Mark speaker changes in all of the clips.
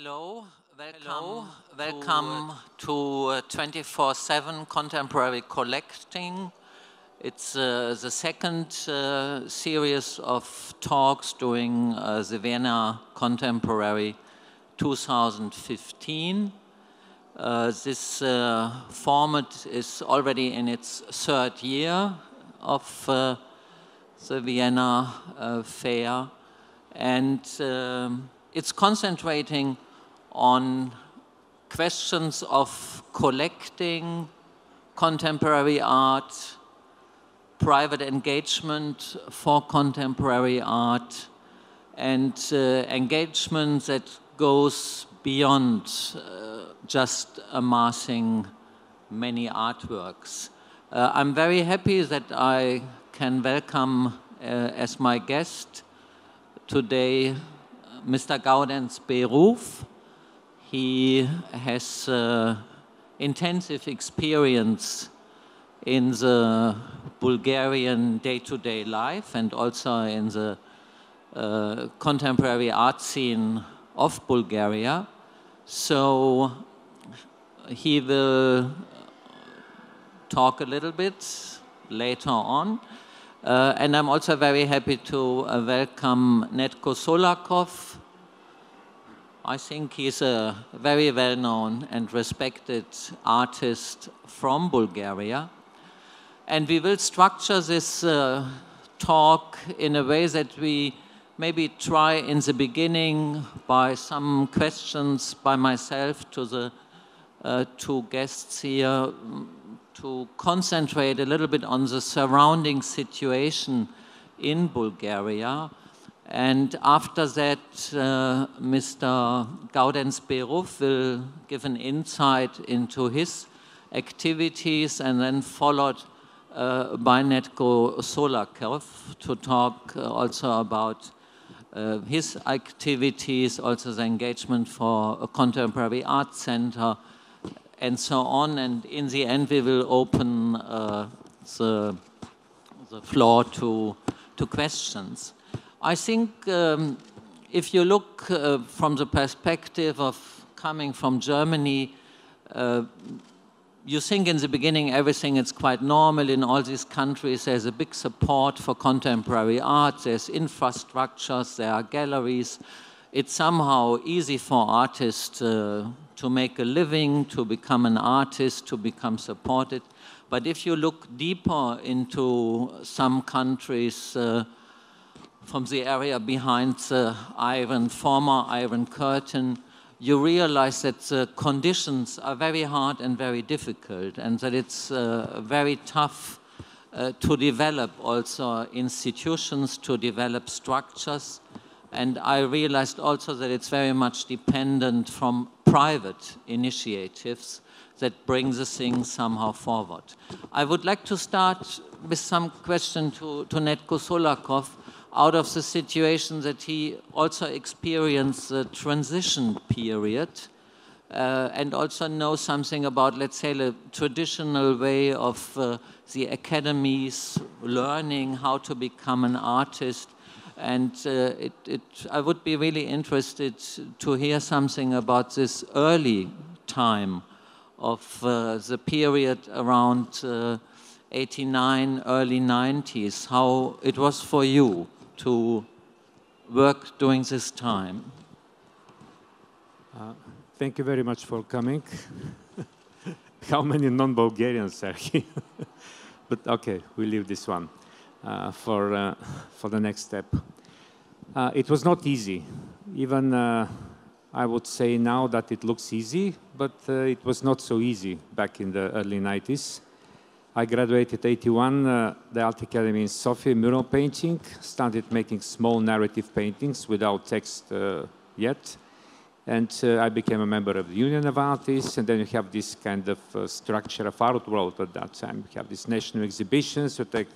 Speaker 1: Hello, welcome, welcome to 24-7 uh, Contemporary Collecting. It's uh, the second uh, series of talks during uh, the Vienna Contemporary 2015. Uh, this uh, format is already in its third year of the Vienna Fair and um, it's concentrating on questions of collecting contemporary art, private engagement for contemporary art, and uh, engagement that goes beyond uh, just amassing many artworks. Uh, I'm very happy that I can welcome uh, as my guest today Mr. Gaudenz B. Ruf. He has uh, intensive experience in the Bulgarian day-to-day -day life and also in the uh, contemporary art scene of Bulgaria. So he will talk a little bit later on. Uh, and I'm also very happy to uh, welcome Nedko Solakov. I think he's a very well-known and respected artist from Bulgaria. And we will structure this uh, talk in a way that we maybe try in the beginning by some questions by myself to the uh, two guests here to concentrate a little bit on the surrounding situation in Bulgaria. And after that, uh, Mr. Gaudenz B. Ruf will give an insight into his activities and then followed uh, by Nedko Solakov to talk uh, also about uh, his activities, also the engagement for a contemporary art center, and so on. And in the end, we will open uh, the, the floor to, to questions. I think um, if you look uh, from the perspective of coming from Germany, uh, you think in the beginning everything is quite normal in all these countries. There's a big support for contemporary art. There's infrastructures. There are galleries. It's somehow easy for artists uh, to make a living, to become an artist, to become supported. But if you look deeper into some countries uh, from the area behind the iron, former Iron Curtain, you realize that the conditions are very hard and very difficult, and that it's uh, very tough uh, to develop also institutions, to develop structures. And I realized also that it's very much dependent from private initiatives that bring the thing somehow forward. I would like to start with some question to, to Nedko Solakov out of the situation that he also experienced the transition period uh, and also know something about, let's say, the traditional way of uh, the academies learning how to become an artist. And uh, it, it, I would be really interested to hear something about this early time of uh, the period around uh, 89, early 90s, how it was for you to work during this time.
Speaker 2: Uh, thank you very much for coming. how many non-Bulgarians are here? but okay, we leave this one. Uh, for, uh, for the next step. Uh, it was not easy. Even I would say now that it looks easy, but it was not so easy back in the early 90s. I graduated 81, uh, the Art Academy in Sofia, mural painting, started making small narrative paintings without text uh, yet. And uh, I became a member of the Union of Artists, and then you have this kind of structure of art world at that time. You have these national exhibitions, you take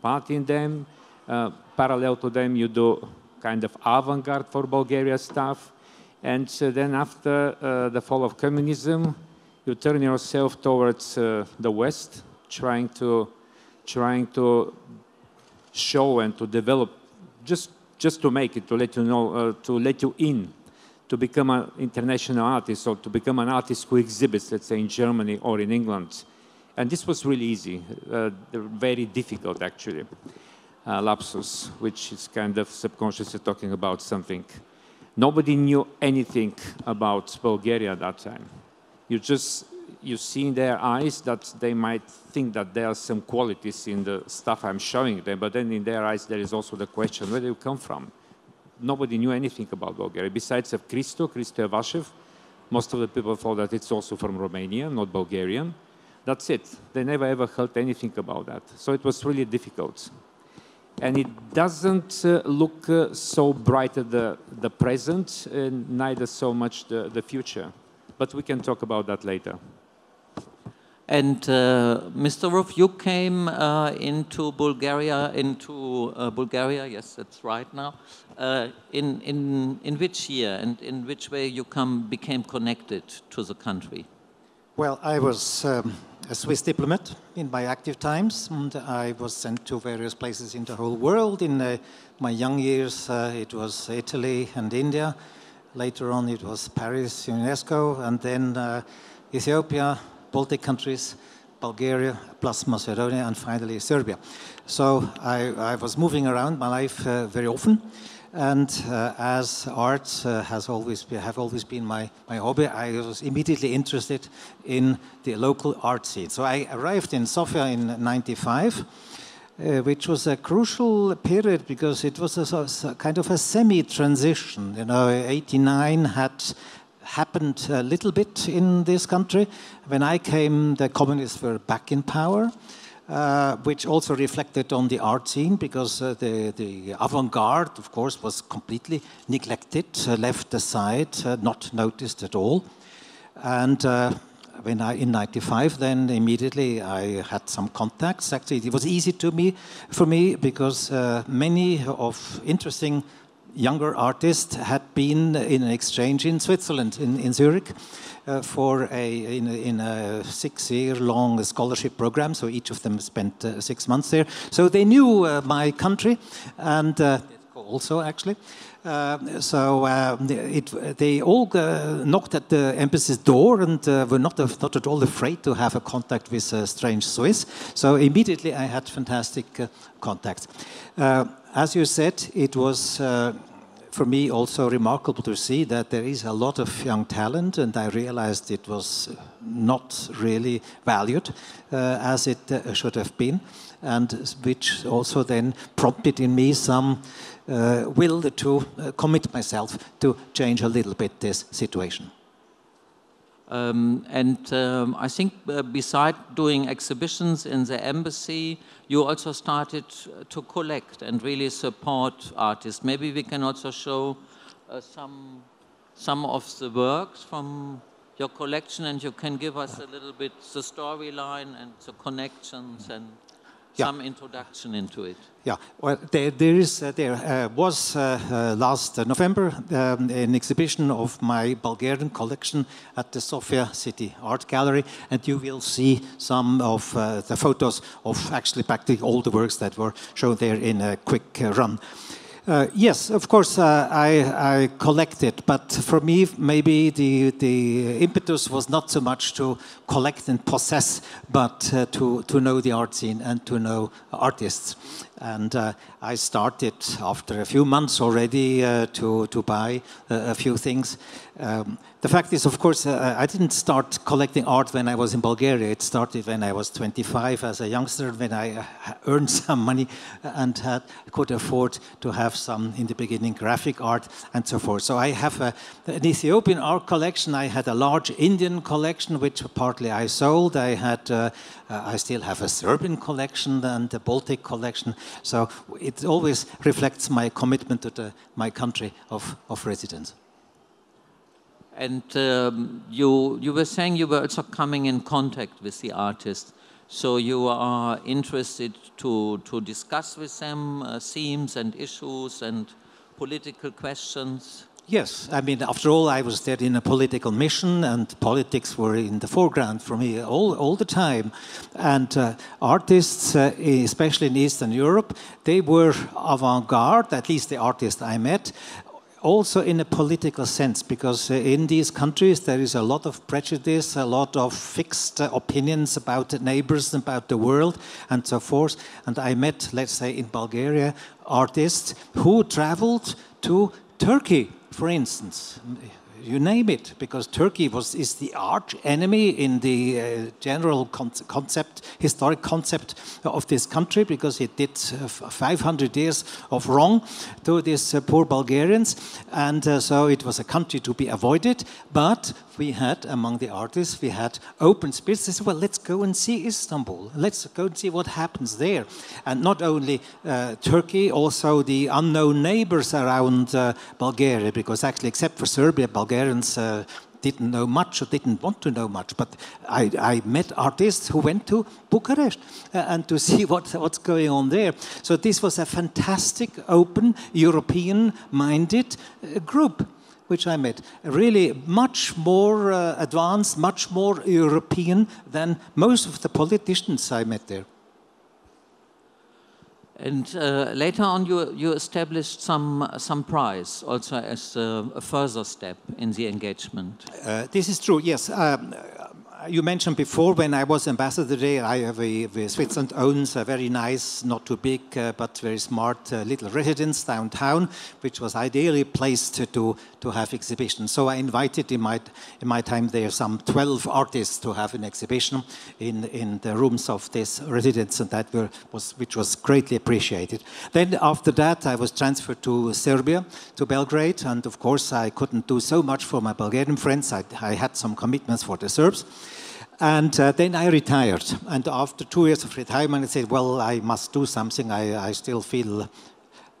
Speaker 2: part in them. Uh, parallel to them, you do kind of avant-garde for Bulgaria stuff. And uh, then after uh, the fall of communism, you turn yourself towards uh, the West, trying to, trying to show and to develop, just, just to make it, to let you know, uh, to let you in to become an international artist or to become an artist who exhibits, let's say, in Germany or in England. And this was really easy, uh, very difficult actually. Uh, lapsus, which is kind of subconsciously talking about something. Nobody knew anything about Bulgaria at that time. You just you see in their eyes that they might think that there are some qualities in the stuff I'm showing them, but then in their eyes there is also the question, where do you come from? nobody knew anything about Bulgaria. Besides of Christo, Christo Yavashev, most of the people thought that it's also from Romania, not Bulgarian. That's it. They never ever heard anything about that. So it was really difficult. And it doesn't uh, look uh, so bright at the, the present, and neither so much the, the future. But we can talk about that later.
Speaker 1: And uh, Mr. Ruf, you came uh, into Bulgaria, into uh, Bulgaria, yes, that's right now. Uh, in, in, in which year and in which way you come, became connected to the country?
Speaker 3: Well, I was um, a Swiss diplomat in my active times, and I was sent to various places in the whole world. In uh, my young years, uh, it was Italy and India. Later on, it was Paris, UNESCO, and then Ethiopia, Baltic countries, Bulgaria, plus Macedonia, and finally Serbia. So I, I was moving around my life uh, very often. And uh, as art uh, has always been, have always been my, my hobby, I was immediately interested in the local art scene. So I arrived in Sofia in 95, uh, which was a crucial period because it was a, a kind of a semi-transition. You know, 89 had happened a little bit in this country. When I came, the communists were back in power. Uh, which also reflected on the art scene because uh, the, the avant-garde, of course, was completely neglected, uh, left aside, uh, not noticed at all. And uh, when I, in 95, then immediately I had some contacts. Actually, it was easy to me, for me because uh, many of interesting younger artists had been in an exchange in Switzerland, in, in Zurich, uh, for a in a, in a six-year-long scholarship program. So each of them spent uh, six months there. So they knew uh, my country, and uh, also actually. Uh, so it, they all knocked at the embassy's door and were not, not at all afraid to have a contact with a strange Swiss. So immediately I had fantastic contacts as you said, it was uh, for me also remarkable to see that there is a lot of young talent, and I realized it was not really valued uh, as it uh, should have been, and which also then prompted in me some uh, will to uh, commit myself to change a little bit this situation.
Speaker 1: Um, and um, I think uh, beside doing exhibitions in the embassy, you also started to collect and really support artists. Maybe we can also show uh, some, some of the works from your collection and you can give us a little bit the storyline and the connections and yeah. some introduction into it.
Speaker 3: Yeah, well, there, there is uh, there uh, was uh, uh last November um, an exhibition of my Bulgarian collection at the Sofia City Art Gallery, and you will see some of uh, the photos of actually practically all the works that were shown there in a quick uh, run. Uh, yes, of course, uh, I, I collected, but for me, maybe the, the impetus was not so much to collect and possess, but uh, to, to know the art scene and to know artists. And uh, I started after a few months already uh, to, to buy a few things. Um, the fact is, of course, uh, I didn't start collecting art when I was in Bulgaria. It started when I was 25 as a youngster, when I uh, earned some money and had, could afford to have some, in the beginning, graphic art and so forth. So I have a, an Ethiopian art collection. I had a large Indian collection, which partly I sold. I had, uh, uh I still have a Serbian collection and a Baltic collection. So it always reflects my commitment to the, my country of, of residence.
Speaker 1: And um, you, you were saying you were also coming in contact with the artist. So you are interested to, to discuss with them uh, themes and issues and political questions?
Speaker 3: Yes, I mean, after all, I was there in a political mission, and politics were in the foreground for me all, all the time. And uh, artists, uh, especially in Eastern Europe, they were avant garde, at least the artists I met, also in a political sense, because uh, in these countries there is a lot of prejudice, a lot of fixed uh, opinions about the neighbors, about the world, and so forth. And I met, let's say, in Bulgaria, artists who traveled to Turkey, for instance you name it, because Turkey was is the arch enemy in the uh, general con concept, historic concept of this country, because it did uh, 500 years of wrong to these uh, poor Bulgarians, and uh, so it was a country to be avoided. But we had among the artists, we had open spirits. They said, "Well, let's go and see Istanbul. Let's go and see what happens there." And not only uh, Turkey, also the unknown neighbors around uh, Bulgaria, because actually, except for Serbia, Bulgarians uh, didn't know much or didn't want to know much. But I, I met artists who went to Bucharest uh, and to see what, what's going on there. So this was a fantastic, open, European minded uh, group which I met. Really much more uh, advanced, much more European than most of the politicians I met there.
Speaker 1: And uh, later on, you, you established some, some prize also as a, a further step in the engagement.
Speaker 3: Uh, this is true, yes. Um, you mentioned before when I was ambassador there, I have a, a Switzerland owns a very nice, not too big, uh, but very smart uh, little residence downtown, which was ideally placed to, to have exhibitions. So I invited in my, in my time there some 12 artists to have an exhibition in, in the rooms of this residence, and that were, was, which was greatly appreciated. Then after that, I was transferred to Serbia, to Belgrade, and of course I couldn't do so much for my Bulgarian friends. I, I had some commitments for the Serbs. And uh, then I retired. And after two years of retirement, I said, well, I must do something. I, I still feel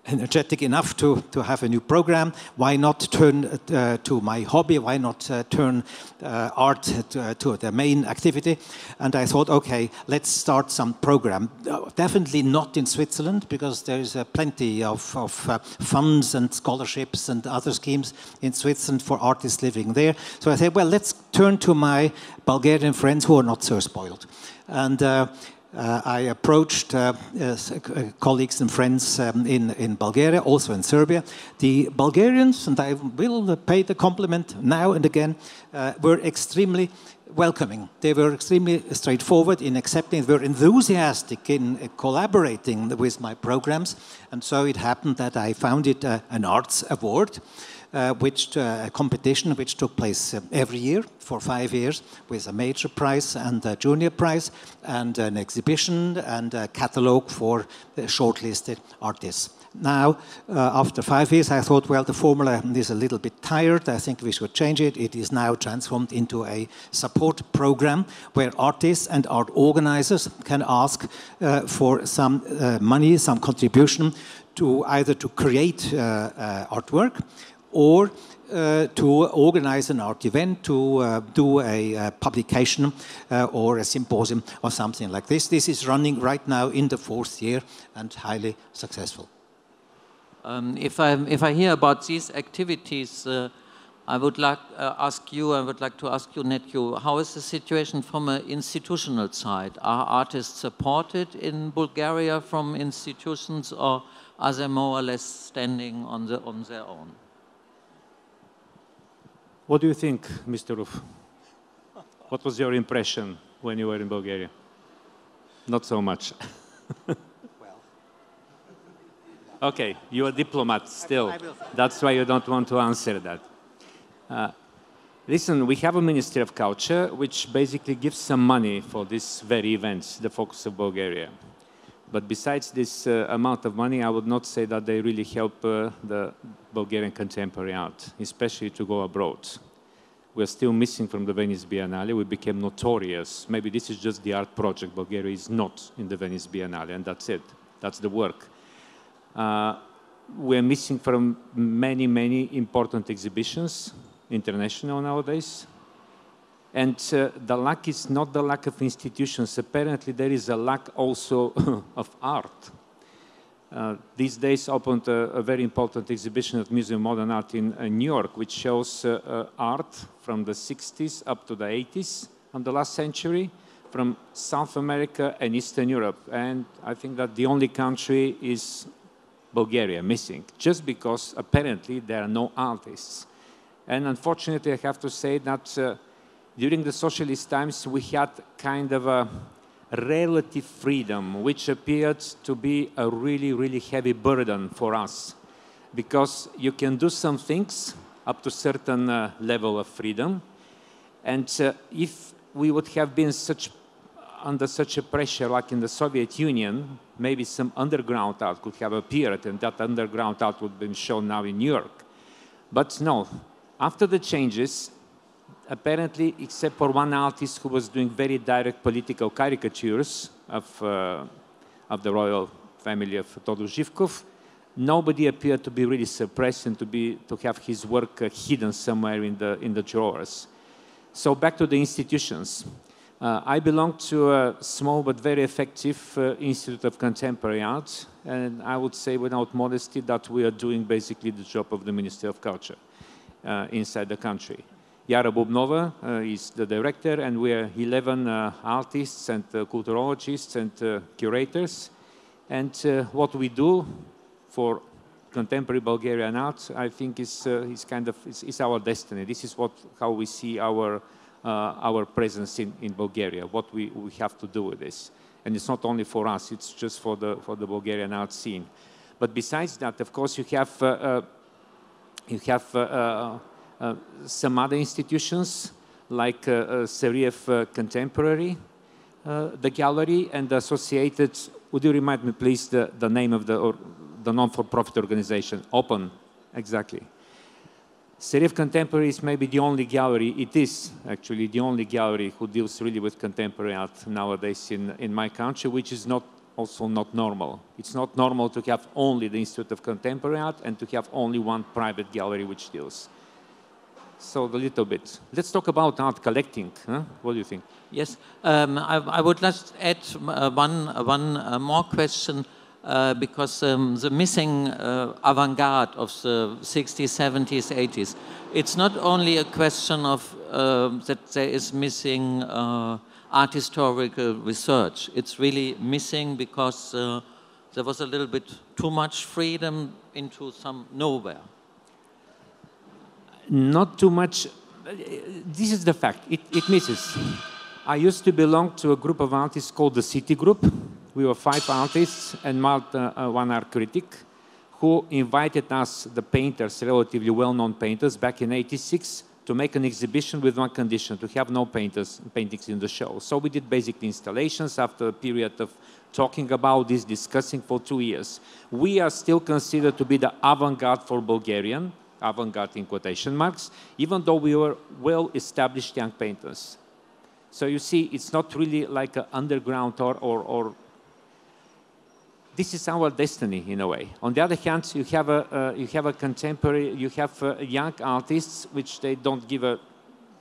Speaker 3: energetic enough to, to have a new program. Why not turn uh, to my hobby? Why not uh, turn uh, art to, uh, to, the main activity? And I thought, okay, let's start some program. Uh, definitely not in Switzerland because there is uh, plenty of, of funds and scholarships and other schemes in Switzerland for artists living there. So I said, well, let's turn to my Bulgarian friends who are not so spoiled. And uh, I approached uh, uh, colleagues and friends um, in, in Bulgaria, also in Serbia. The Bulgarians, and I will pay the compliment now and again, uh, were extremely welcoming. They were extremely straightforward in accepting, they were enthusiastic in uh, collaborating with my programs. And so it happened that I founded uh, an arts award uh, which uh, competition which took place uh, every year for five years with a major prize and a junior prize and an exhibition and a catalogue for shortlisted artists. Now, uh, after five years, I thought, well, the formula is a little bit tired. I think we should change it. It is now transformed into a support program where artists and art organizers can ask uh, for some uh, money, some contribution to either to create artwork or uh, to organize an art event, to uh, do a, a publication uh, or a symposium or something like this. This is running right now in the fourth year and highly successful.
Speaker 1: Um, if, I, if I hear about these activities, uh, I would like uh, ask you, I would like to ask you, Netju, how is the situation from an institutional side? Are artists supported in Bulgaria from institutions or are they more or less standing on, the, on their own?
Speaker 2: What do you think, Mr. Ruf? What was your impression when you were in Bulgaria? Not so much. well. Okay, you're a diplomat still. That's why you don't want to answer that. Uh, listen, we have a Ministry of Culture which basically gives some money for these very events, the focus of Bulgaria. But besides this uh, amount of money, I would not say that they really help uh, the Bulgarian contemporary art, especially to go abroad. We're still missing from the Venice Biennale. We became notorious. Maybe this is just the art project. Bulgaria is not in the Venice Biennale, and that's it. That's the work. Uh, we're missing from many, many important exhibitions, international nowadays. And uh, the lack is not the lack of institutions. Apparently, there is a lack also of art. Uh, these days opened a, a, very important exhibition at Museum of Modern Art in uh, New York, which shows uh, uh art from the 60s up to the 80s and the last century from South America and Eastern Europe. And I think that the only country is Bulgaria missing, just because apparently there are no artists. And unfortunately, I have to say that uh, during the socialist times, we had kind of a relative freedom, which appeared to be a really, really heavy burden for us. Because you can do some things up to certain uh, level of freedom. And uh, if we would have been such under such a pressure like in the Soviet Union, maybe some underground art could have appeared and that underground art would have been shown now in New York. But no, after the changes, apparently, except for one artist who was doing very direct political caricatures of, uh, of the royal family of Todor Zhivkov, nobody appeared to be really suppressed and to, be, to have his work uh, hidden somewhere in the, in the drawers. So back to the institutions. Uh, I belong to a small but very effective uh, Institute of Contemporary Art, and I would say without modesty that we are doing basically the job of the Ministry of Culture uh, inside the country. Iara Boubnova uh, is the director, and we are 11 uh, artists and uh, culturologists and curators. And what we do for contemporary Bulgarian art, I think is, is kind of is, is our destiny. This is what, how we see our uh, our presence in, in Bulgaria, what we, we have to do with this. And it's not only for us, it's just for the, for the Bulgarian art scene. But besides that, of course, you have, uh, uh, you have Uh, some other institutions like uh, uh Sariev uh, Contemporary, the gallery, and the associated, would you remind me please the, the name of the, or the non-for-profit organization? Open, exactly. Sariev Contemporary is maybe the only gallery, it is actually the only gallery who deals really with contemporary art nowadays in, in my country, which is not also not normal. It's not normal to have only the Institute of Contemporary Art and to have only one private gallery which deals. So a little bit. Let's talk about art collecting. Huh? What do you think?
Speaker 1: Yes, um, I, I, would just add uh, one, uh, one uh, more question. Uh, because um, the missing avant-garde of the 60s, 70s, 80s, it's not only a question of uh, that there is missing art historical research. It's really missing because there was a little bit too much freedom into some nowhere.
Speaker 2: Not too much. This is the fact. It, it misses. I used to belong to a group of artists called the City Group we were five artists and Malta, uh, one art critic, who invited us, the painters, relatively well-known painters, back in 86 to make an exhibition with one condition, to have no painters, paintings in the show. So we did basic installations after a period of talking about this, discussing for two years. We are still considered to be the avant-garde for Bulgarian, avant-garde in quotation marks, even though we were well-established young painters. So you see, it's not really like an underground or, or, or this is our destiny in a way. On the other hand, you have a uh, you have a contemporary, you have uh, young artists which they don't give a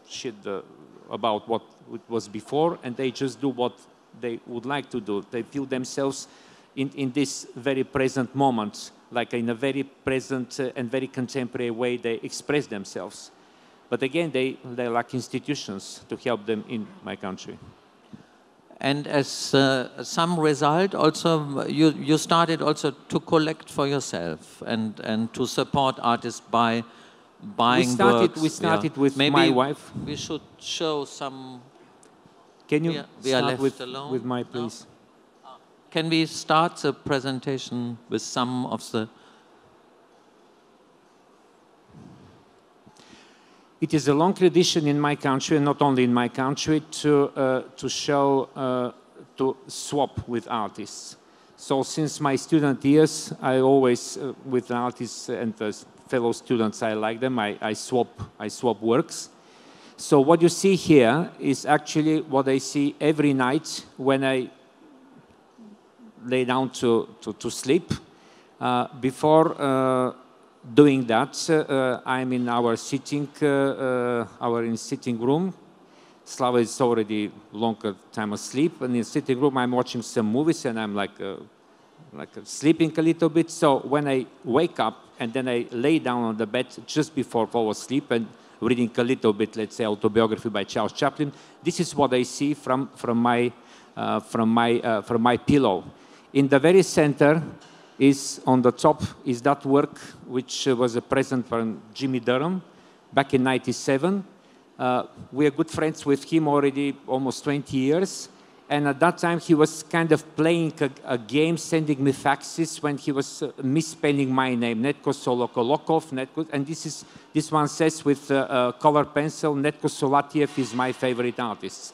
Speaker 2: shit uh, about what was before, and they just do what they would like to do. They feel themselves in in this very present moment, like in a very present uh, and very contemporary way. They express themselves, but again, they they lack institutions to help them in my country
Speaker 1: and as uh, some result also you, you started also to collect for yourself and, and to support artists by buying
Speaker 2: we started,
Speaker 1: works.
Speaker 2: We started
Speaker 1: yeah.
Speaker 2: with
Speaker 1: Maybe
Speaker 2: my wife.
Speaker 1: We should show some.
Speaker 2: Can you
Speaker 1: we are, we are
Speaker 2: start
Speaker 1: left
Speaker 2: with,
Speaker 1: alone
Speaker 2: with my please?
Speaker 1: No? Can we start the presentation with some of the
Speaker 2: It is a long tradition in my country, and not only in my country, to, uh, to show, uh, to swap with artists. So since my student years, I always, uh, with artists and fellow students, I like them, I, I, swap, I swap works. So what you see here is actually what I see every night when I lay down to, to, to sleep. Uh, before uh, doing that, uh, I'm in our sitting, uh, uh, our in sitting room. Slava is already longer time asleep, and in sitting room I'm watching some movies, and I'm like, like sleeping a little bit. So when I wake up and then I lay down on the bed just before fall asleep and reading a little bit, let's say, autobiography by Charles Chaplin, this is what I see from, from, my, uh, from, my, uh, from my pillow. In the very center is on the top is that work which uh, was a present from Jimmy Durham back in 97. Uh, we are good friends with him already almost 20 years. And at that time, he was kind of playing a, a game, sending me faxes when he was uh, misspelling my name, Netko Solokolokov. Nedko, and this is this one says with uh, color pencil, Netko Solatiev is my favorite artist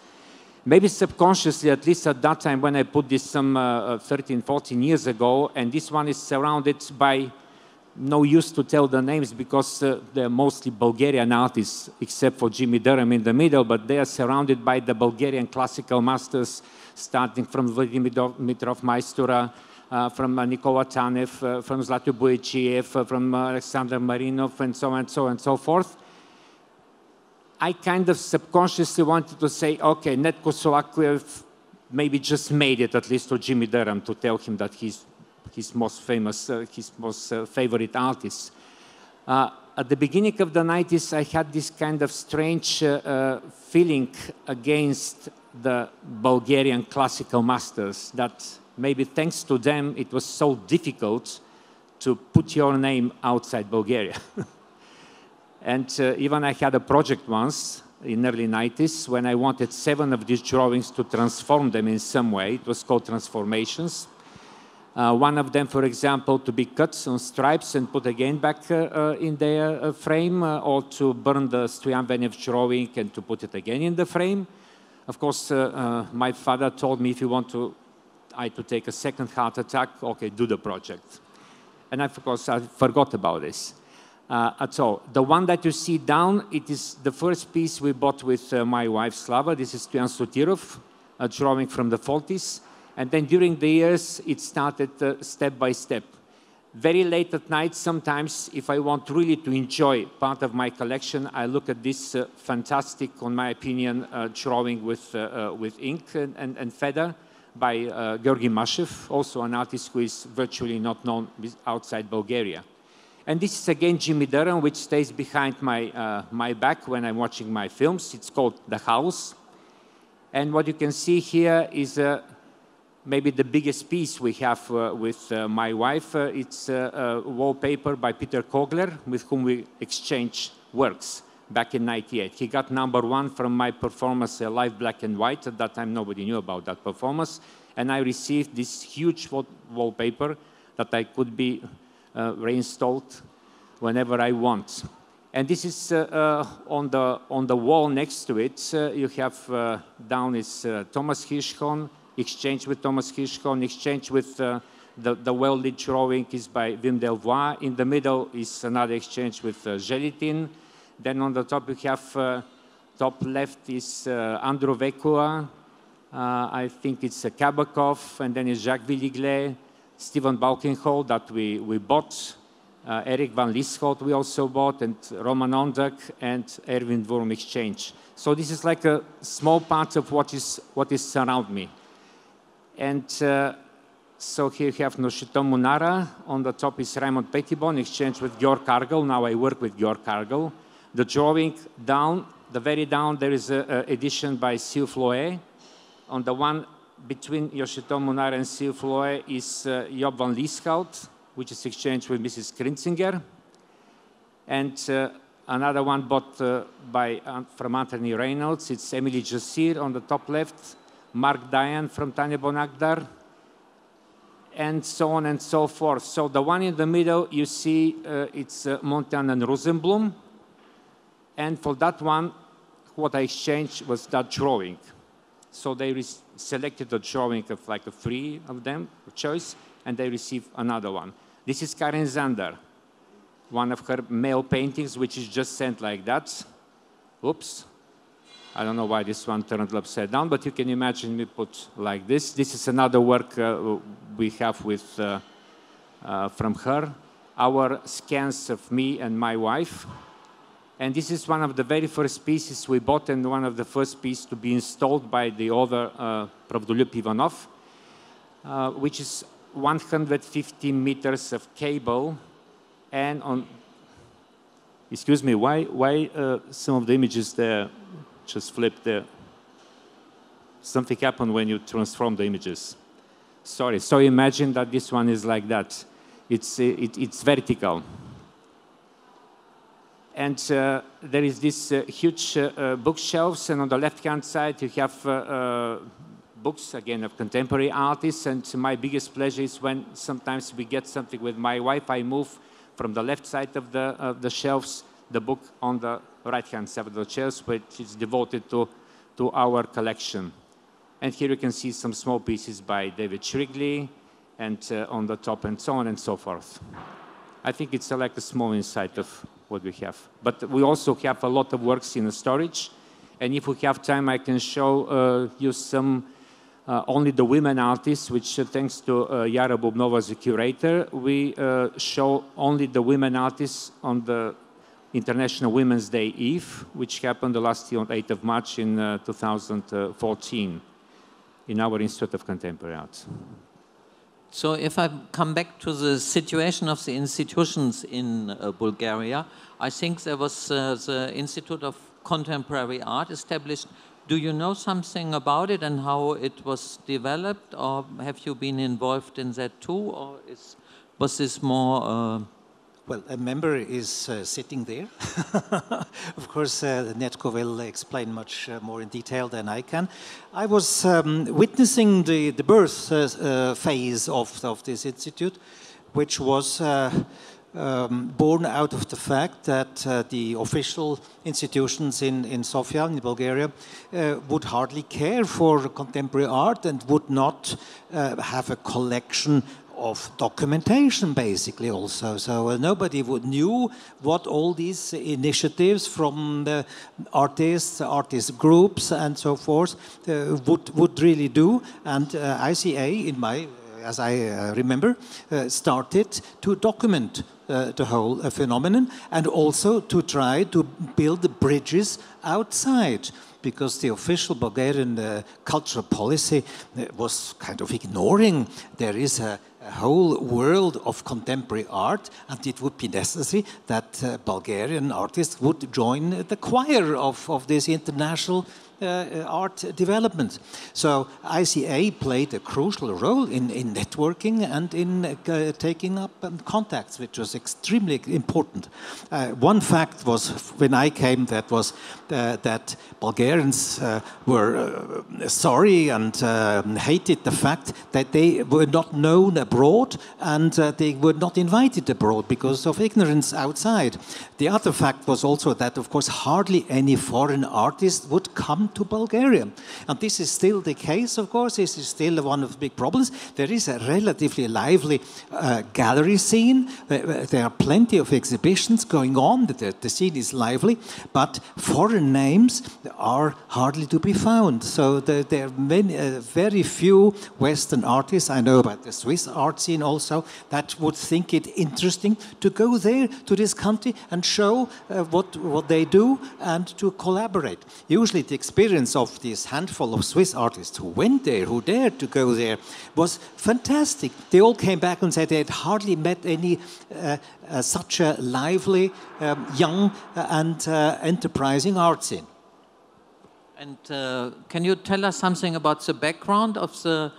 Speaker 2: maybe subconsciously, at least at that time when I put this some uh, uh 13, 14 years ago, and this one is surrounded by no use to tell the names because uh, they're mostly Bulgarian artists, except for Jimmy Durham in the middle, but they are surrounded by the Bulgarian classical masters, starting from Vladimir Dimitrov Maistora, uh, from uh, Nikola Tanev, uh, from Zlatyu Boyadzhiev, uh, from Alexander Marinov, and so on and so on and so forth. I kind of subconsciously wanted to say, okay, Netko Solatiev maybe just made it at least to Jimmy Durham to tell him that he's his most famous, uh, his most uh, favorite artist. Uh, at the beginning of the 90s, I had this kind of strange uh, uh, feeling against the Bulgarian classical masters that maybe thanks to them, it was so difficult to put your name outside Bulgaria. And uh, even I had a project once in early 90s when I wanted seven of these drawings to transform them in some way. It was called transformations. Uh, one of them, for example, to be cut on stripes and put again back uh, uh in their uh, frame, uh, or to burn the Stoyan drawing and to put it again in the frame. Of course, my father told me if you want to, I to take a second heart attack, okay, do the project. And I, of course, I forgot about this uh, at all. The one that you see down, it is the first piece we bought with uh, my wife Slava. This is Stoyan Sotirov, a drawing from the 40s. And then during the years, it started uh, step by step. Very late at night, sometimes, if I want really to enjoy part of my collection, I look at this uh, fantastic, on my opinion, uh, drawing with, uh, with ink and, and, and feather by uh, Georgi Mashev, also an artist who is virtually not known outside Bulgaria. And this is again Jimmy Durham, which stays behind my, uh, my back when I'm watching my films. It's called The House. And what you can see here is uh, maybe the biggest piece we have uh, with uh, my wife. Uh, it's a wallpaper by Peter Kogler, with whom we exchange works back in 98. He got number one from my performance, uh, Live Black and White. At that time, nobody knew about that performance. And I received this huge wallpaper that I could be uh, reinstalled whenever I want. And this is uh, uh, on, the, on the wall next to it. you have down is Thomas Hirschhorn, exchange with Thomas Hirschhorn, exchange with the, the well-lit drawing is by Wim Delvoye. In the middle is another exchange with uh, Gelitin. Then on the top you have, uh, top left is uh, Andrew. Uh, I think it's uh, Kabakov, and then is Jacques Villeglé. Stephan Balkenhol that we, we bought, uh, Erik van Lieshout we also bought, and Roman Ondak and Erwin Wurm Exchange. So this is like a small part of what is, what is around me. And uh, so here you have Nursultan Munara. On the top is Raymond Pettibon, exchange with Georg Kargl. Now I work with Georg Kargl. The drawing down, the very down, there is an edition by Sylve Loé. On the one between Nursultan Munara and Loé is uh, Joep van Lieshout, which is exchanged with Mrs. Krinzinger. And uh, another one bought uh, by, uh, from Anthony Reynolds. It's Emily Jacir on the top left, Mark Dion from Tanya Bonakdar, and so on and so forth. So the one in the middle, you see, uh, it's uh, Muntean and Rosenblum. And for that one, what I exchanged was that drawing. So they selected a drawing of like three of them, choice, and they received another one. This is Karin Sander, one of her mail paintings, which is just sent like that. Oops. I don't know why this one turned upside down, but you can imagine me put like this. This is another work uh, we have with, uh, uh, from her. Our scans of me and my wife. And this is one of the very first pieces we bought and one of the first pieces to be installed by the other uh, Ivanov, uh, which is 150 meters of cable and on, excuse me, why, why uh, some of the images there just flipped there? Something happened when you transform the images. Sorry, so imagine that this one is like that. It's, it, it's vertical. And uh, there is this uh, huge uh, bookshelves, and on the left-hand side you have books again of contemporary artists. And my biggest pleasure is when sometimes we get something with my wife. I move from the left side of the the shelves the book on the right-hand side of the shelves, which is devoted to to our collection. And here you can see some small pieces by David Shrigley, and uh, on the top, and so on and so forth. I think it's uh, like a small insight of what we have. But we also have a lot of works in the storage. And if we have time, I can show uh, you some uh, only the women artists, which uh, thanks to uh, Iara Boubnova a curator, we uh, show only the women artists on the International Women's Day Eve, which happened the last year on 8th of March in uh, 2014 in our Institute of Contemporary Art.
Speaker 1: So if I come back to the situation of the institutions in uh, Bulgaria, I think there was uh, the Institute of Contemporary Art established. Do you know something about it and how it was developed, or have you been involved in that too, or is, was this more uh,
Speaker 3: well, a member is uh, sitting there. of course, uh, Nedko will explain much uh, more in detail than I can. I was um, witnessing the, the birth uh, uh, phase of, of this institute, which was uh, um, born out of the fact that uh, the official institutions in, in Sofia, in Bulgaria, uh, would hardly care for contemporary art and would not uh, have a collection of documentation basically also. So uh, nobody would knew what all these initiatives from the artists artist groups and so forth uh, would would really do. And uh, ICA in my as I uh, remember uh, started to document uh, the whole phenomenon and also to try to build bridges outside because the official Bulgarian uh, cultural policy was kind of ignoring. There is a whole world of contemporary art, and it would be necessary that uh, Bulgarian artists would join the choir of, of this international art development. So ICA played a crucial role in, in networking and in uh, taking up um, contacts, which was extremely important. Uh, one fact was when I came that was uh, that Bulgarians uh, were uh, sorry and hated the fact that they were not known abroad and they were not invited abroad because of ignorance outside. The other fact was also that, of course, hardly any foreign artist would come to Bulgaria. And this is still the case, of course. This is still one of the big problems. There is a relatively lively uh, gallery scene. There are plenty of exhibitions going on. The, the scene is lively, but foreign names are hardly to be found. So there, there are many, uh, very few Western artists. I know about the Swiss art scene also that would think it interesting to go there to this country and show uh, what what they do and to collaborate. Usually, the experience of this handful of Swiss artists who went there, who dared to go there, was fantastic. They all came back and said they had hardly met any uh, uh, such a lively, um, young, uh, and uh, enterprising art scene.
Speaker 1: And uh, can you tell us something about the background of the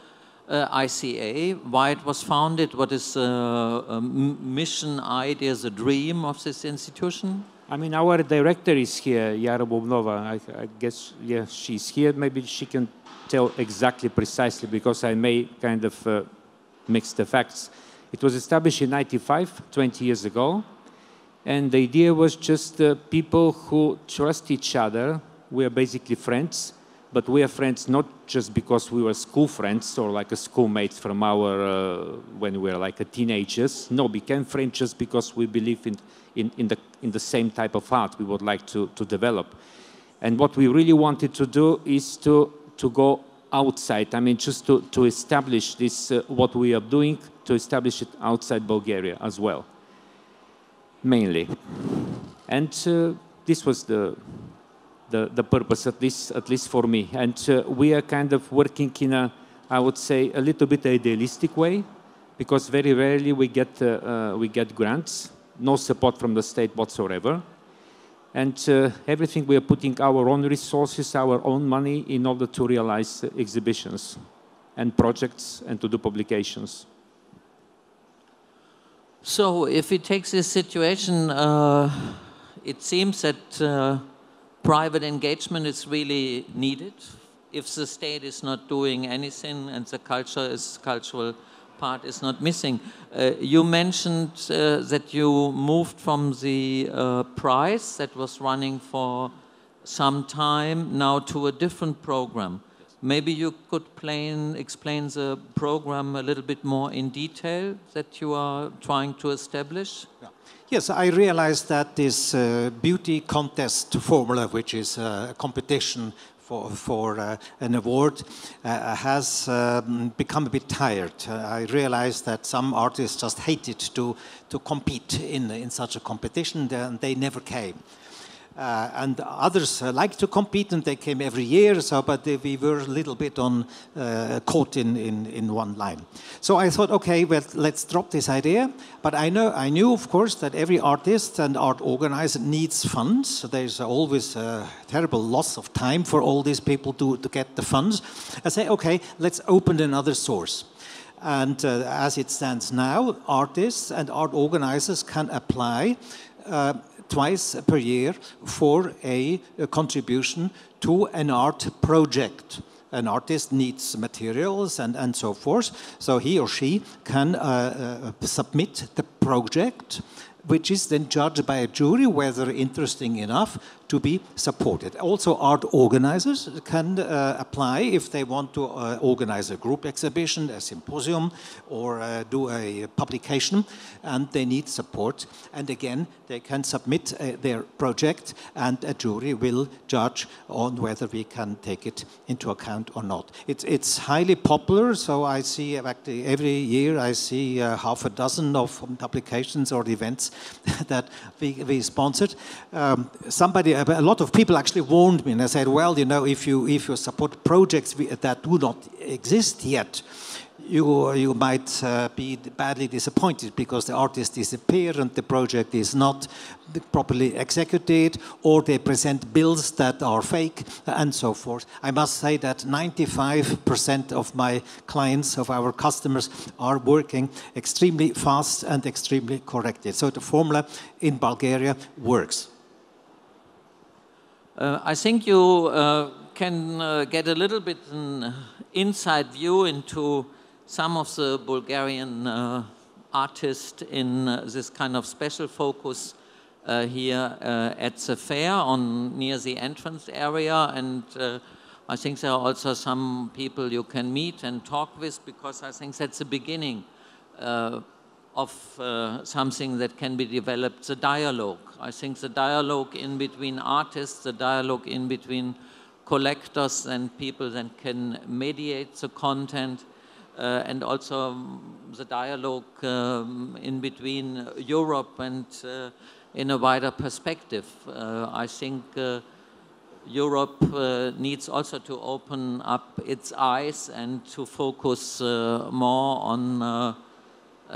Speaker 1: uh, ICA, why it was founded, what is the uh, mission, idea, the dream of this institution?
Speaker 2: I mean, our director is here, Iara Boubnova. I, I, guess, yeah, she's here. Maybe she can tell exactly precisely because I may kind of uh, mix the facts. It was established in 95, 20 years ago. And the idea was just uh, people who trust each other. We are basically friends, but we are friends not just because we were school friends or like a schoolmates from our, uh, when we were like a teenagers. No, we became friends just because we believe in in, in, the, in the same type of art we would like to, to develop. And what we really wanted to do is to, to go outside, I mean, just to, to establish this, uh, what we are doing, to establish it outside Bulgaria as well, mainly. And uh, this was the, the, the purpose, at least, at least for me. And uh, we are kind of working in a, I would say, a little bit idealistic way, because very rarely we get, uh, uh, we get grants no support from the state whatsoever. And everything we are putting our own resources, our own money in order to realize exhibitions and projects and to do publications.
Speaker 1: So if we take this situation, uh, it seems that uh, private engagement is really needed. If the state is not doing anything and the culture is cultural part is not missing. Uh, you mentioned uh, that you moved from the uh, prize that was running for some time now to a different program. Maybe you could plain, explain the program a little bit more in detail that you are trying to establish?
Speaker 3: Yeah. Yes, I realized that this uh, beauty contest formula, which is uh, a competition for, for uh, an award, uh, has um, become a bit tired. Uh, I realized that some artists just hated to, to compete in, in such a competition, and they never came. Uh, and others uh, like to compete and they came every year so but we were a little bit on uh, caught in, in, in one line. So i thought okay well let's drop this idea. But i know i knew of course that every artist and art organizer needs funds. So there's always a terrible loss of time for all these people to, to get the funds. I say okay let's open another source. And uh, as it stands now artists and art organizers can apply uh, twice per year for a, a contribution to an art project an artist needs materials and, and so forth. So he or she can uh, uh, submit the project which is then judged by a jury whether interesting enough to be supported. Also, art organizers can uh, apply if they want to uh, organize a group exhibition, a symposium, or uh, do a publication, and they need support. And again, they can submit uh, their project, and a jury will judge on whether we can take it into account or not. It's, it's highly popular, so I see every year I see uh, half a dozen of publications or events that we, we sponsored. Um, somebody, a lot of people actually warned me and they said, well, you know, if you, if you support projects that do not exist yet, you, you might uh, be badly disappointed because the artist disappeared and the project is not properly executed or they present bills that are fake and so forth. I must say that 95% of my clients, of our customers, are working extremely fast and extremely corrected. So the formula in Bulgaria works.
Speaker 1: Uh, I think you uh, can uh, get a little bit an inside view into some of the Bulgarian uh, artists in uh, this kind of special focus uh, here at the fair on near the entrance area. And I think there are also some people you can meet and talk with because I think that's the beginning of uh, something that can be developed, the dialogue. I think the dialogue in between artists, the dialogue in between collectors and people that can mediate the content, uh, and also um, the dialogue um, in between Europe and uh, in a wider perspective. Uh, I think uh, Europe uh, needs also to open up its eyes and to focus more on uh,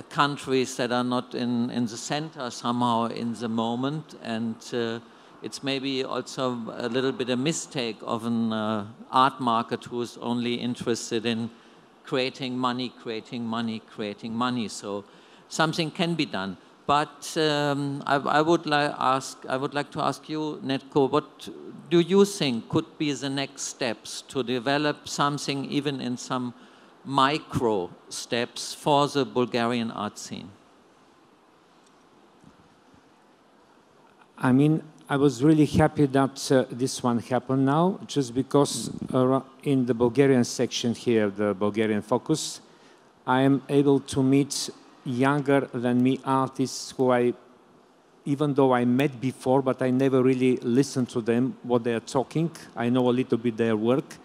Speaker 1: countries that are not in, in the center somehow in the moment. And uh, it's maybe also a little bit a mistake of an uh, art market who's only interested in creating money, creating money, creating money. So something can be done. But um, I, I, would like ask, I would like to ask you, Nedko, what do you think could be the next steps to develop something even in some micro steps for the Bulgarian art scene?
Speaker 2: I mean, I was really happy that uh, this one happened now, just because uh, in the Bulgarian section here, the Bulgarian focus, I am able to meet younger than me artists who I, even though I met before, but I never really listened to them, what they are talking. I know a little bit their work.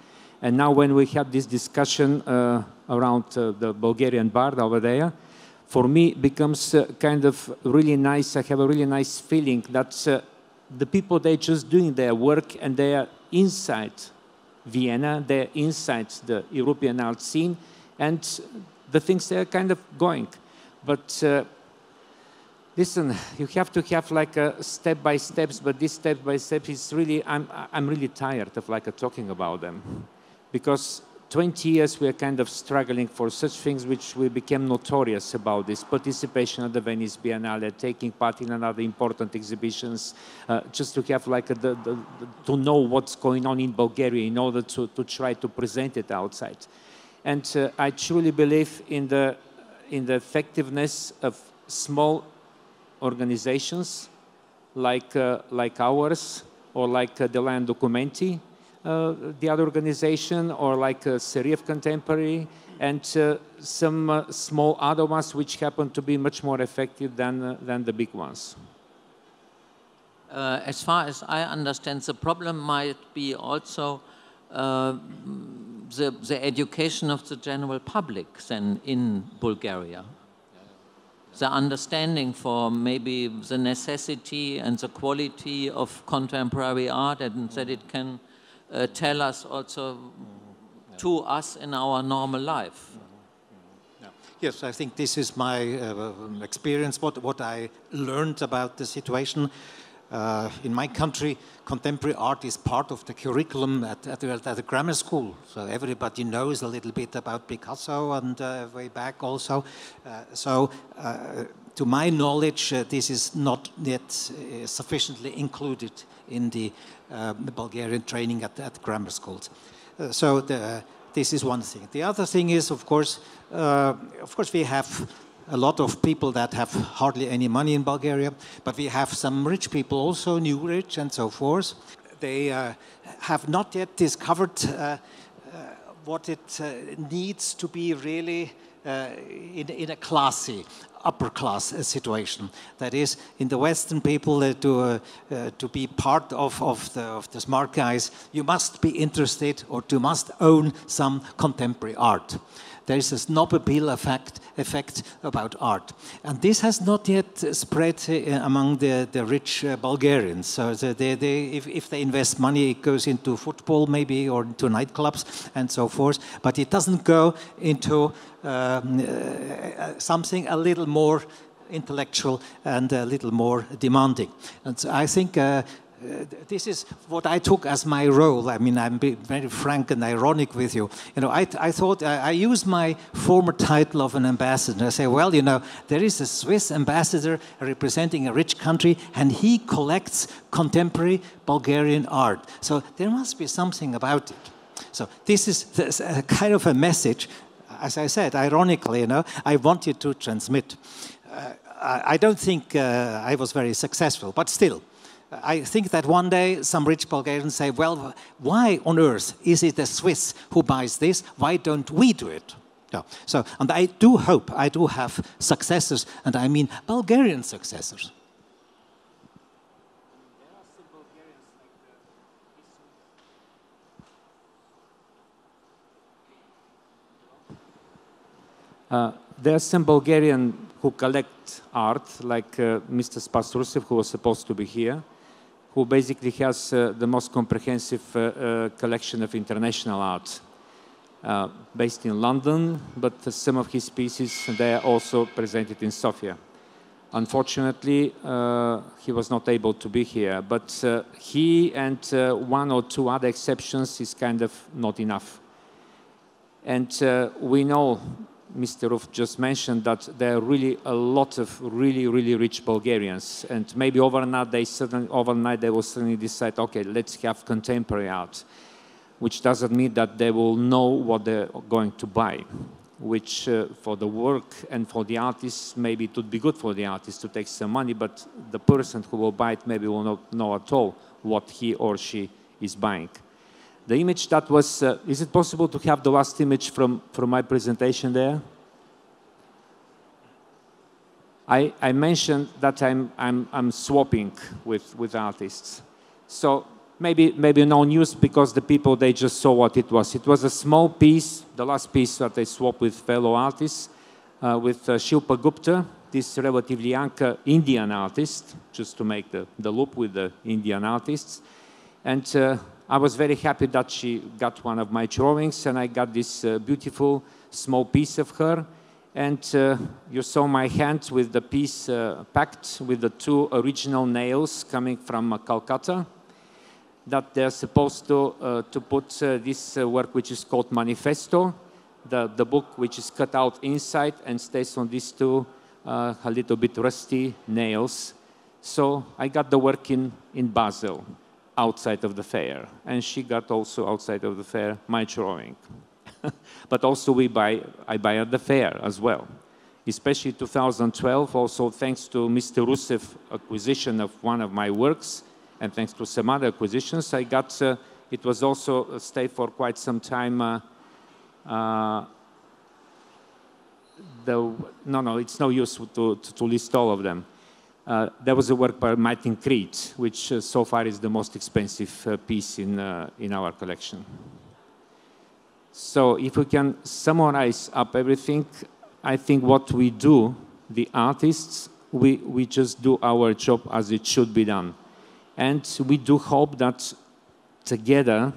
Speaker 2: And now when we have this discussion uh, around uh, the Bulgarian bar over there, for me it becomes uh, kind of really nice. I have a really nice feeling that uh, the people, they're just doing their work and they are inside Vienna, they're inside the European art scene, and the things they are kind of going. But uh, listen, you have to have like a step by steps, but this step by step is really, I'm, I'm really tired of like talking about them because 20 years we are kind of struggling for such things which we became notorious about this participation at the Venice Biennale, taking part in another important exhibitions, uh, just to have like a, the, the, to know what's going on in Bulgaria in order to, to try to present it outside. And uh, I truly believe in the, in the effectiveness of small organizations like, uh, like ours or like uh, the Land Documenti, the other organization, or like a Sariev Contemporary, and uh, some uh, small other ones which happen to be much more effective than, than the big ones.
Speaker 1: Uh, as far as I understand, the problem might be also uh, the, the education of the general public then in Bulgaria the understanding for maybe the necessity and the quality of contemporary art and that it can uh, tell us also to us in our normal life.
Speaker 3: Yes, I think this is my uh, experience, what, what I learned about the situation. Uh, in my country, contemporary art is part of the curriculum at, at, the, at, the, grammar school. So everybody knows a little bit about Picasso and uh, way back also. Uh, so, uh, to my knowledge, uh, this is not yet uh, sufficiently included in the, the Bulgarian training at, at grammar schools. so the, this is one thing. The other thing is, of course, of course, we have a lot of people that have hardly any money in Bulgaria, but we have some rich people also, new rich and so forth. They uh, have not yet discovered uh, uh, what it uh, needs to be really uh, in, in, a classy, upper class uh, situation. That is, in the Western people, to, to be part of, of, the, of the smart guys, you must be interested or you must own some contemporary art there is a snob effect, effect about art. And this has not yet spread uh, among the, the rich uh, Bulgarians. So they, they, if, if they invest money, it goes into football maybe or into nightclubs and so forth. But it doesn't go into um, uh, something a little more intellectual and a little more demanding. And so I think uh, this is what I took as my role. I mean, I'm very frank and ironic with you. You know, I, I thought I, I used my former title of an ambassador. I say, well, you know, there is a Swiss ambassador representing a rich country, and he collects contemporary Bulgarian art. So there must be something about it. So this is uh, kind of a message. As I said, ironically, you know, I wanted to transmit. Uh, I, I, don't think uh, I was very successful, but still. I think that one day some rich Bulgarians say, well, why on earth is it the Swiss who buys this? Why don't we do it? So, and I do hope I do have successors, and I mean Bulgarian successors.
Speaker 2: Uh, there are some Bulgarian who collect art, like uh, Mr. Spas who was supposed to be here who basically has uh, the most comprehensive uh, uh, collection of international art. based in London, but some of his pieces, they are also presented in Sofia. Unfortunately, he was not able to be here, but he and one or two other exceptions is kind of not enough. And we know Mr. Ruf just mentioned that there are really a lot of really, really rich Bulgarians. And maybe overnight they, suddenly, overnight they will suddenly decide, okay, let's have contemporary art, which doesn't mean that they will know what they're going to buy, which uh, for the work and for the artists, maybe it would be good for the artist to take some money, but the person who will buy it maybe will not know at all what he or she is buying. The image that was, uh, is it possible to have the last image from, from my presentation there? I, I mentioned that I'm, I'm, I'm swapping with, with artists. So maybe, maybe no news because the people, they just saw what it was. It was a small piece, the last piece that I swapped with fellow artists, uh, with uh, Shilpa Gupta, this relatively young Indian artist, just to make the, the loop with the Indian artists. And uh, I was very happy that she got one of my drawings and I got this uh, beautiful small piece of her. And uh, you saw my hand with the piece uh, packed with the two original nails coming from uh, Calcutta. that they're supposed to, uh, to put uh, this work, which is called Manifesto, the, the book which is cut out inside and stays on these two a little bit rusty nails. So I got the work in, in Basel, outside of the fair. And she got also outside of the fair my drawing. but also we buy, I buy at the fair as well. Especially 2012, also thanks to Mr. Roussev acquisition of one of my works, and thanks to some other acquisitions, I got, uh, it was also stayed for quite some time uh, uh, the, no, no, it's no use to, to, to list all of them. Uh, there was a work by Martin Creed, which uh, so far is the most expensive uh, piece in, uh, in our collection. So if we can summarize up everything, I think what we do, the artists, we, we just do our job as it should be done. And we do hope that together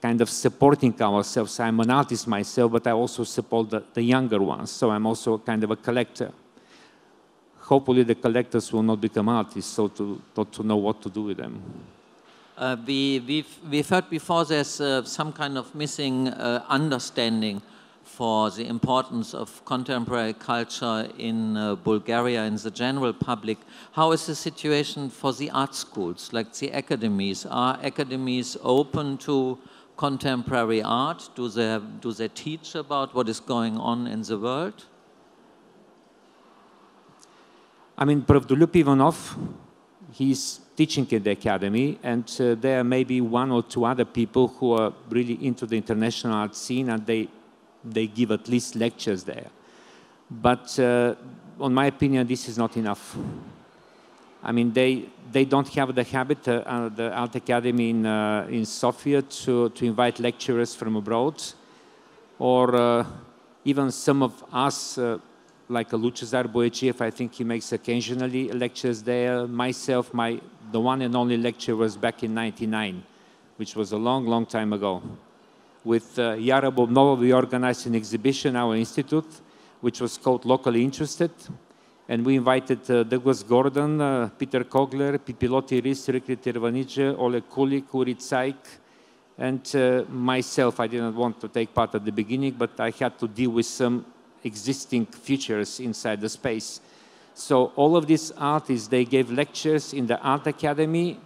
Speaker 2: kind of supporting ourselves. I'm an artist myself, but I also support the, the, younger ones. So I'm also kind of a collector. Hopefully, the collectors will not become artists, so to, not to know what to do with them.
Speaker 1: Uh, we, we've, we've heard before there's uh, some kind of missing uh, understanding for the importance of contemporary culture in uh, Bulgaria in the general public. How is the situation for the art schools, like the academies? Are academies open to contemporary art? Do they, do they teach about what is going on in the world?
Speaker 2: I mean, Prof. Dulup Ivanov, he's teaching in the academy, and uh, there may be one or two other people who are really into the international art scene, and they, they give at least lectures there. But uh, on my opinion, this is not enough. I mean, they, they don't have the habit, uh, uh, the Art Academy in, uh, in Sofia, to, to invite lecturers from abroad, or uh, even some of us, uh, like Luchezar Boyadjiev, I think he makes occasionally lectures there. Myself, my, the one and only lecture was back in 99, which was a long, long time ago. With uh, Iara Boubnova, we organized an exhibition, our institute, which was called Locally Interested, and we invited uh, Douglas Gordon, uh, Peter Kogler, Pipilotti Rist, Rirkrit Tiravanija, Oleg Kulik, Uri Tzaig, and uh, myself. I didn't want to take part at the beginning, but I had to deal with some existing features inside the space. So all of these artists, they gave lectures in the Art Academy.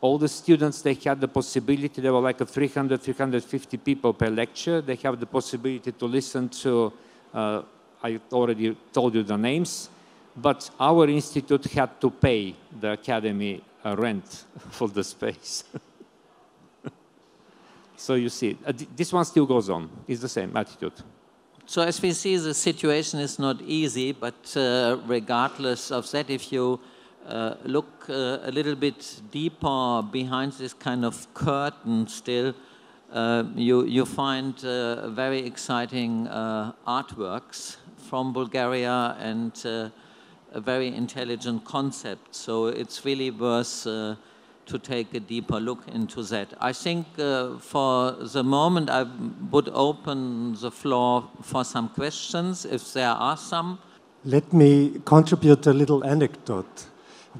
Speaker 2: All the students, they had the possibility, there were like a 300, 350 people per lecture. They have the possibility to listen to, uh, I already told you the names, but our institute had to pay the academy rent for the space. so you see, uh, this one still goes on. It's the same attitude.
Speaker 1: So as we see, the situation is not easy, but uh, regardless of that, if you uh, look uh, a little bit deeper behind this kind of curtain still, uh, you, you find uh, very exciting artworks from Bulgaria and a very intelligent concept. So it's really worth uh, to take a deeper look into that. I think uh, for the moment I would open the floor for some questions, if there are some.
Speaker 4: Let me contribute a little anecdote.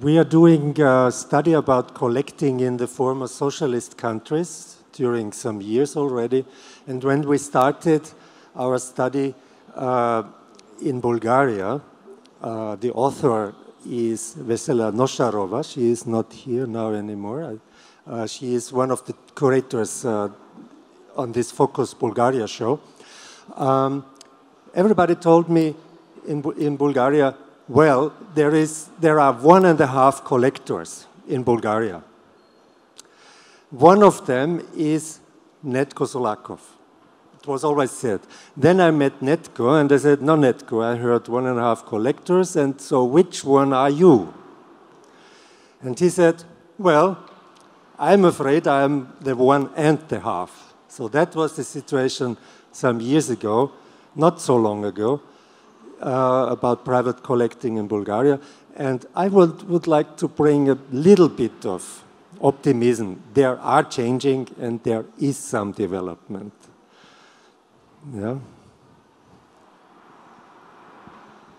Speaker 4: We are doing a study about collecting in the former socialist countries during some years already. And when we started our study uh, in Bulgaria, uh, the author is Vesela Nozharova. She is not here now anymore. Uh, she is one of the curators uh, on this Focus Bulgaria show. Um, everybody told me in, in Bulgaria, well, there, is, there are one and a half collectors in Bulgaria. One of them is Nedko Solakov. It was always said. Then I met Nedko, and I said, no, Nedko, I heard one and a half collectors, and so which one are you? And he said, well, I'm afraid I'm the one and the half. So that was the situation some years ago, not so long ago, uh, about private collecting in Bulgaria. And I would, would like to bring a little bit of optimism. There are changing and there is some development. Yeah.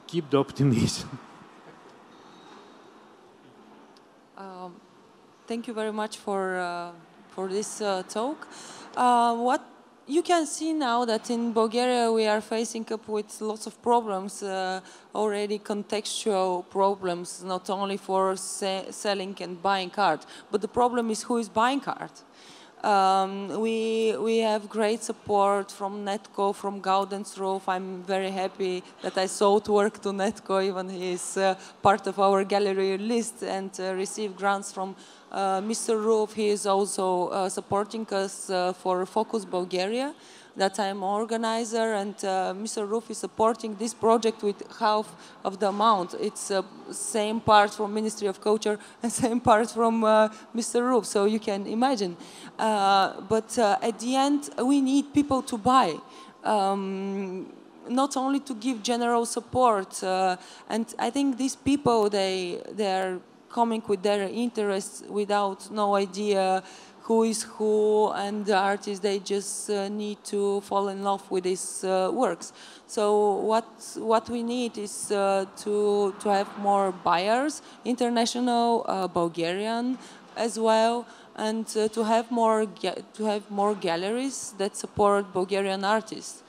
Speaker 2: Keep the optimism.
Speaker 5: Um, thank you very much for, uh, for this uh, talk. Uh, what you can see now that in Bulgaria we are facing up with lots of problems, uh, already contextual problems, not only for selling and buying art, but the problem is who is buying art. Um, we, we have great support from Nedko, from Gaudenz Ruf. I'm very happy that I sold work to Nedko, even he is uh, part of our gallery list and uh, received grants from uh, Mr. Ruf. He is also uh, supporting us uh, for Focus Bulgaria that I'm organizer and uh, Mr. Ruf is supporting this project with half of the amount. It's uh, same part from Ministry of Culture and same part from uh, Mr. Ruf, so you can imagine. But at the end, we need people to buy. Um, not only to give general support, uh, and I think these people, they, they are coming with their interests without no idea who is who and the artists they just uh, need to fall in love with these uh, works. So what what we need is uh, to to have more buyers international uh, bulgarian as well and uh, to have more to have more galleries that support bulgarian artists.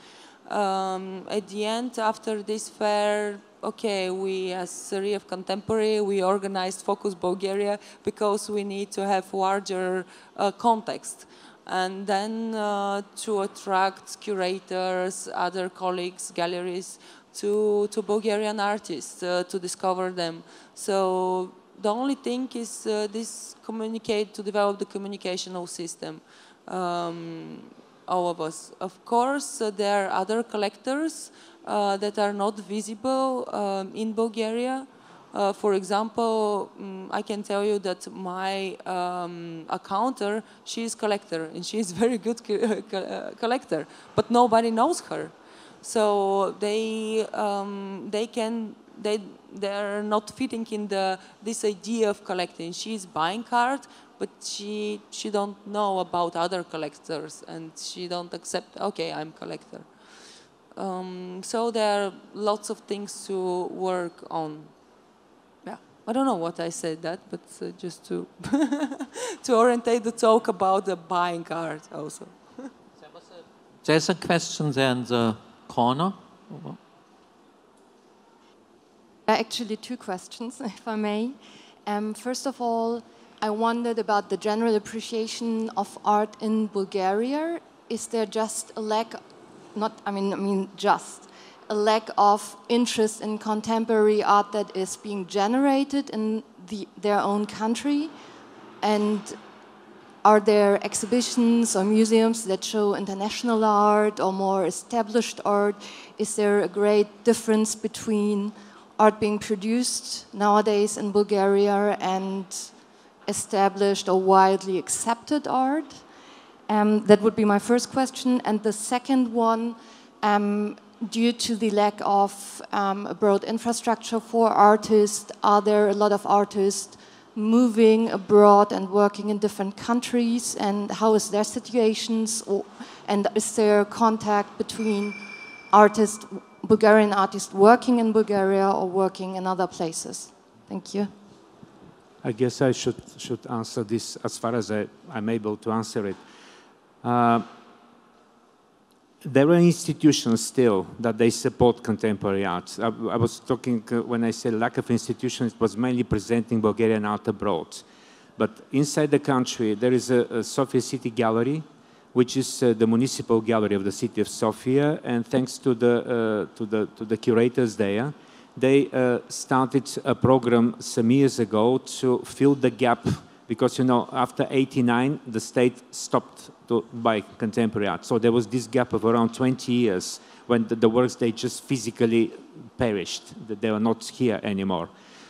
Speaker 5: Um, at the end after this fair okay, we as of Contemporary, we organized Focus Bulgaria because we need to have larger uh, context. And then uh, to attract curators, other colleagues, galleries to, to Bulgarian artists, uh, to discover them. So the only thing is uh, this communicate, to develop the communicational system. Um, all of us. Of course, uh, there are other collectors that are not visible um, in Bulgaria. Uh, for example, um, I can tell you that my um, accounter, she is collector and she is very good co uh, collector, but nobody knows her. So they um, they can they they're not fitting in the this idea of collecting. She is buying art, but she she don't know about other collectors and she don't accept. Okay, I'm collector. Um, so there are lots of things to work on. Yeah, I don't know what I said that, but uh, just to to orientate the talk about the buying art also.
Speaker 1: There's a question there in the corner.
Speaker 6: Actually, two questions, if I may. Um, first of all, I wondered about the general appreciation of art in Bulgaria. Is there just a lack not, I mean, I mean just a lack of interest in contemporary art that is being generated in the, their own country? And are there exhibitions or museums that show international art or more established art? Is there a great difference between art being produced nowadays in Bulgaria and established or widely accepted art? Um, that would be my first question. And the second one, um, due to the lack of um, broad infrastructure for artists, are there a lot of artists moving abroad and working in different countries? And how is their situations? And is there contact between artists, Bulgarian artists working in Bulgaria or working in other places? Thank you.
Speaker 2: I guess I should, should answer this as far as I, I'm able to answer it. Uh, there are institutions still that they support contemporary art. I, I was talking, uh, when I said lack of institutions, it was mainly presenting Bulgarian art abroad. But inside the country, there is a, a Sofia City Gallery, which is uh, the municipal gallery of the city of Sofia. And thanks to the, uh, to the, to the curators there, they uh, started a program some years ago to fill the gap because you know after 89 the state stopped to buy contemporary art. So there was this gap of around 20 years when the, the works they just physically perished that they were not here anymore.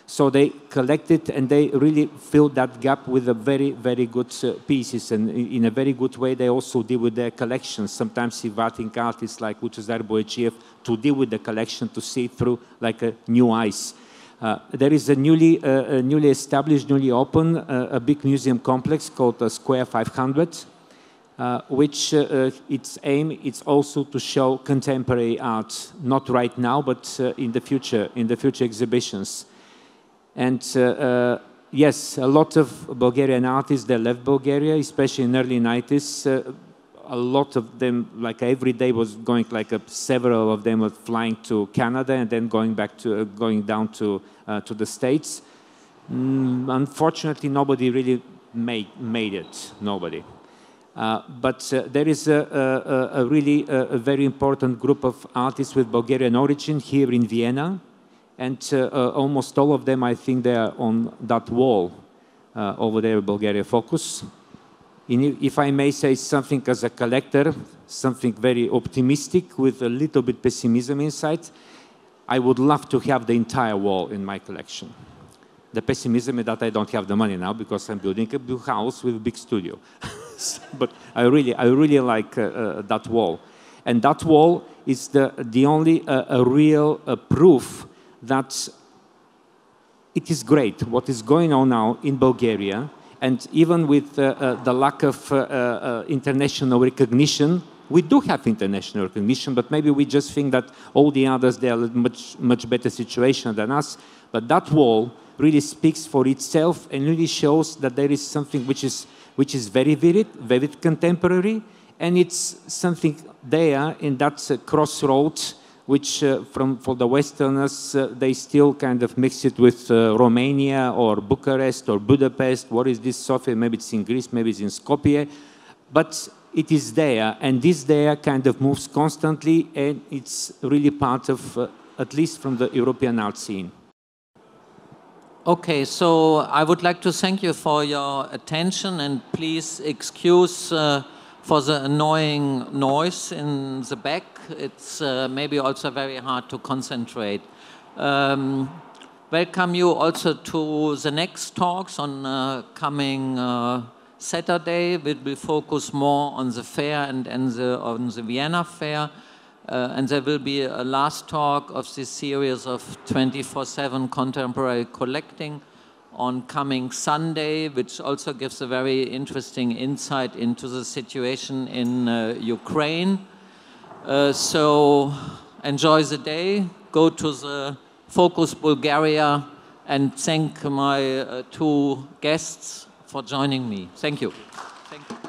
Speaker 2: So they collected and they really filled that gap with a very very good uh, pieces. And in a very good way they also deal with their collections. Sometimes inviting artists like Luchezar Boyadjiev to deal with the collection to see through like a new eyes there is a newly, uh, a newly established, newly open, uh, a big museum complex called Square 500, uh, which uh, its aim is also to show contemporary art, not right now, but in the future, in the future exhibitions. And yes, a lot of Bulgarian artists, they left Bulgaria, especially in early 90s. Uh, a lot of them, like every day was going, like uh, several of them were flying to Canada and then going back to, uh, going down to, uh, to the States. Mm, unfortunately, nobody really made, made it, nobody. Uh, but uh, there is a, a, a really a, a, very important group of artists with Bulgarian origin here in Vienna. And uh, uh, almost all of them, I think they are on that wall over there, Bulgaria Focus. In, if I may say something as a collector, something very optimistic with a little bit pessimism inside, I would love to have the entire wall in my collection. The pessimism is that I don't have the money now because I'm building a big house with a big studio. but I really, I really like uh, uh, that wall. And that wall is the, the only uh, real uh, proof that it is great what is going on now in Bulgaria. And even with uh, uh, the lack of international recognition, we do have international recognition, but maybe we just think that all the others, they are in much, much better situation than us. But that wall really speaks for itself and really shows that there is something which is, which is very vivid, very contemporary, and it's something there in that uh, crossroads which uh, from for the Westerners uh, they still kind of mix it with uh, Romania or Bucharest or Budapest. What is this Sofia? Maybe it's in Greece, maybe it's in Skopje, but it is there, and this there kind of moves constantly, and it's really part of, at least from the European art scene.
Speaker 1: Okay, so I would like to thank you for your attention and please excuse uh, for the annoying noise in the back. It's uh, maybe also very hard to concentrate. Um, welcome you also to the next talks on uh, coming uh, Saturday. We will focus more on the fair and, and the, on the Vienna fair. Uh, and there will be a last talk of this series of 24-7 contemporary collecting on coming Sunday, which also gives a very interesting insight into the situation in uh, Ukraine. Uh, so enjoy the day, go to the Focus Bulgaria, and thank my uh, two guests for joining me. Thank you. Thank you.